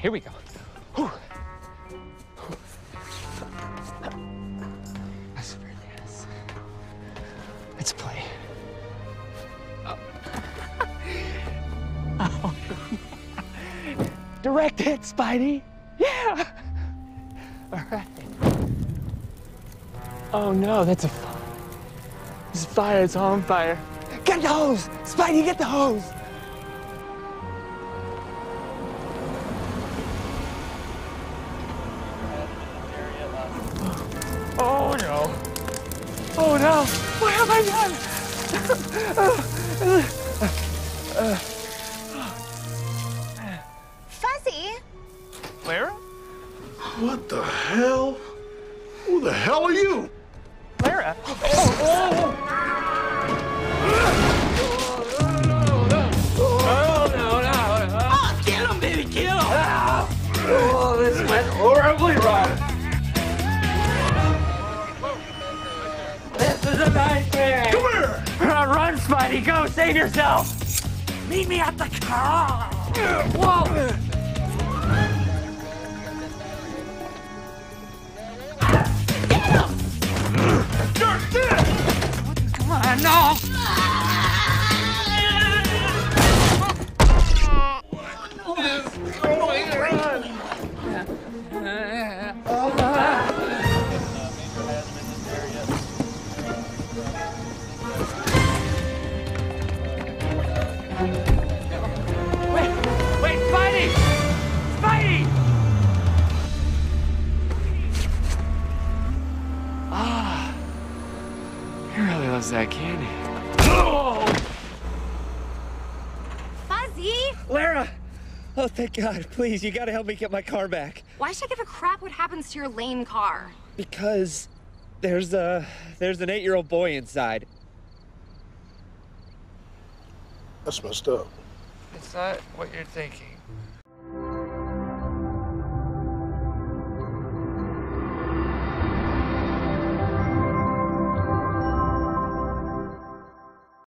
Here we go. Whew. That's really nice. Let's play. Oh. Direct hit, Spidey. Yeah. All right. Oh no, that's a fire. It's fire. It's on fire. Get the hose, Spidey. Get the hose. Oh no. Oh no. What have I done? Fuzzy, Lara? What the hell? Who the hell are you? Lara? Oh, oh, oh. oh, no, no. Oh, kill him, baby, kill him. Ah. Oh, this went horribly wrong. Spidey, go, save yourself. Meet me at the car. Whoa. Come on, no. He really loves that candy. Fuzzy, Lara! Oh, thank God. Please, you gotta help me get my car back. why should I give a crap what happens to your lame car? Because there's a there's an eight-year-old boy inside. That's messed up. It's not what you're thinking.